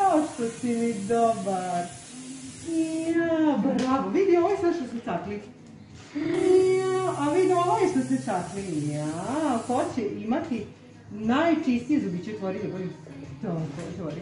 Jao što si mi dobar. Ja, bravo. Vidi, ovo je sve što smo čakli. Ja, a vidi, ovo je što se čakli. Ja, ko će imati najčistije zubiće tvori, dobro. Dobro, tvori.